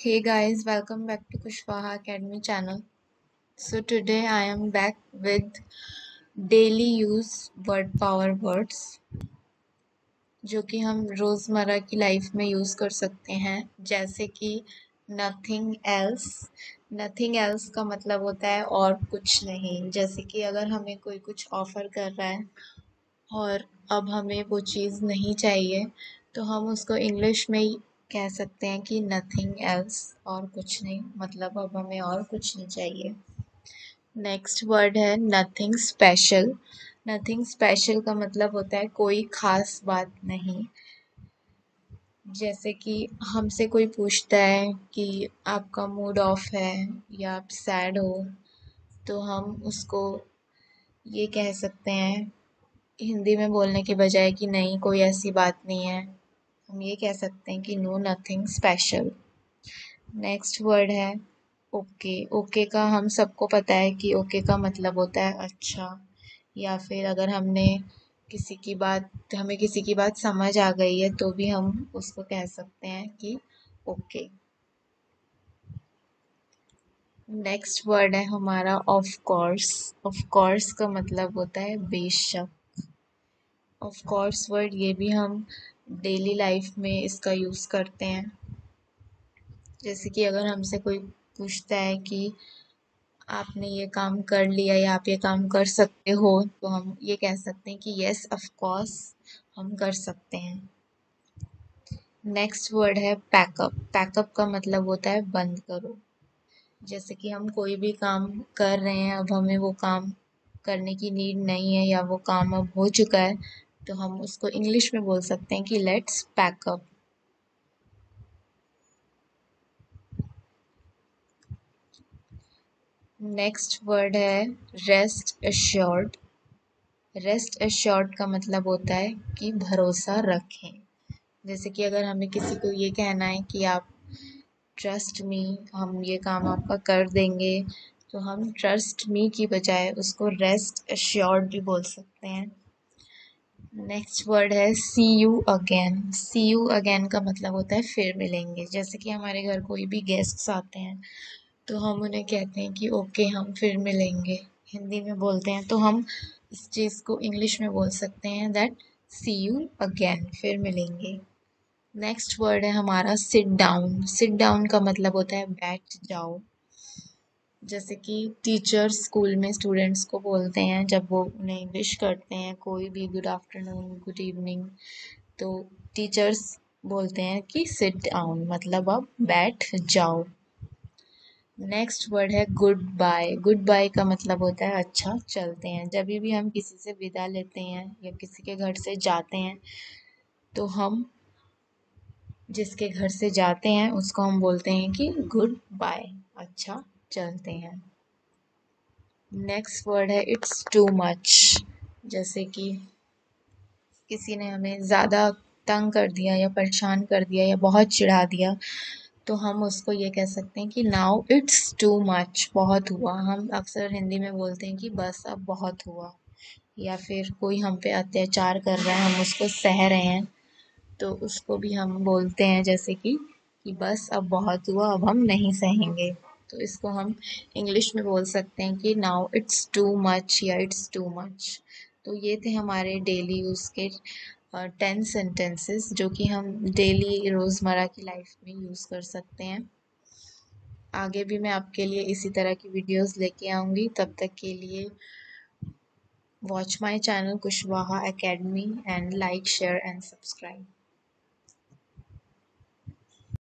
Hey guys, welcome back to Kushwaha Academy channel. So today I am back with daily use word power words जो कि हम रोज़मर्रा की life में use कर सकते हैं जैसे कि नथिंग एल्स नथिंग एल्स का मतलब होता है और कुछ नहीं जैसे कि अगर हमें कोई कुछ ऑफ़र कर रहा है और अब हमें वो चीज़ नहीं चाहिए तो हम उसको इंग्लिश में कह सकते हैं कि नथिंग एल्स और कुछ नहीं। मतलब अब हमें और कुछ नहीं चाहिए। नेक्स्ट वर्ड है नथिंग स्पेशल नथिंग स्पेशल का मतलब होता है कोई ख़ास बात नहीं। जैसे कि हमसे कोई पूछता है कि आपका मूड ऑफ़ है या आप सैड हो तो हम उसको ये कह सकते हैं, हिंदी में बोलने के बजाय कि नहीं, कोई ऐसी बात नहीं है। हम ये कह सकते हैं कि no nothing special next word है ओके okay. ओके okay का हम सबको पता है कि ओके okay का मतलब होता है अच्छा। या फिर अगर हमने किसी की बात, हमें किसी की बात समझ आ गई है तो भी हम उसको कह सकते हैं कि ओके नेक्स्ट वर्ड है हमारा ऑफ़ कोर्स ऑफ़ कोर्स का मतलब होता है बेशक। ऑफ़ कोर्स वर्ड ये भी हम डेली लाइफ में इसका यूज़ करते हैं। जैसे कि अगर हमसे कोई पूछता है कि आपने ये काम कर लिया या आप ये काम कर सकते हो तो हम ये कह सकते हैं कि यस ऑफ़ कोर्स हम कर सकते हैं। नेक्स्ट वर्ड है पैकअप पैकअप का मतलब होता है बंद करो। जैसे कि हम कोई भी काम कर रहे हैं, अब हमें वो काम करने की नीड नहीं है या वो काम अब हो चुका है तो हम उसको इंग्लिश में बोल सकते हैं कि let's pack up next word है रेस्ट एश्योर्ड रेस्ट एश्योर्ड का मतलब होता है कि भरोसा रखें. जैसे कि अगर हमें किसी को ये कहना है कि आप ट्रस्ट मी हम ये काम आपका कर देंगे तो हम ट्रस्ट मी की बजाय उसको रेस्ट एश्योर्ड भी बोल सकते हैं. नेक्स्ट वर्ड है see you again see you again का मतलब होता है फिर मिलेंगे। जैसे कि हमारे घर कोई भी गेस्ट्स आते हैं तो हम उन्हें कहते हैं कि ओके हम फिर मिलेंगे। हिंदी में बोलते हैं तो हम इस चीज़ को इंग्लिश में बोल सकते हैं दैट सी यू अगेन फिर मिलेंगे। नेक्स्ट वर्ड है हमारा सिट डाउन सिट डाउन का मतलब होता है बैठ जाओ। जैसे कि टीचर्स स्कूल में स्टूडेंट्स को बोलते हैं, जब वो उन्हें विश करते हैं, कोई भी गुड आफ्टरनून गुड इवनिंग तो टीचर्स बोलते हैं कि सिट डाउन मतलब अब बैठ जाओ। नेक्स्ट वर्ड है गुड बाय गुड बाय का मतलब होता है अच्छा चलते हैं। जब भी हम किसी से विदा लेते हैं या किसी के घर से जाते हैं तो हम जिसके घर से जाते हैं, उसको हम बोलते हैं कि गुड बाय अच्छा चलते हैं। नेक्स्ट वर्ड है इट्स टू मच जैसे कि किसी ने हमें ज़्यादा तंग कर दिया या परेशान कर दिया या बहुत चिढ़ा दिया तो हम उसको ये कह सकते हैं कि नाउ इट्स टू मच बहुत हुआ। हम अक्सर हिंदी में बोलते हैं कि बस अब बहुत हुआ। या फिर कोई हम पे अत्याचार कर रहा है, हम उसको सह रहे हैं तो उसको भी हम बोलते हैं जैसे कि कि बस अब बहुत हुआ, अब हम नहीं सहेंगे। तो इसको हम इंग्लिश में बोल सकते हैं कि नाउ इट्स टू मच या इट्स टू मच तो ये थे हमारे डेली यूज़ के टेन सेंटेंसेस जो कि हम डेली रोज़मर्रा की लाइफ में यूज़ कर सकते हैं। आगे भी मैं आपके लिए इसी तरह की वीडियोस लेके आऊँगी। तब तक के लिए watch my channel Kushwaha academy and like share and subscribe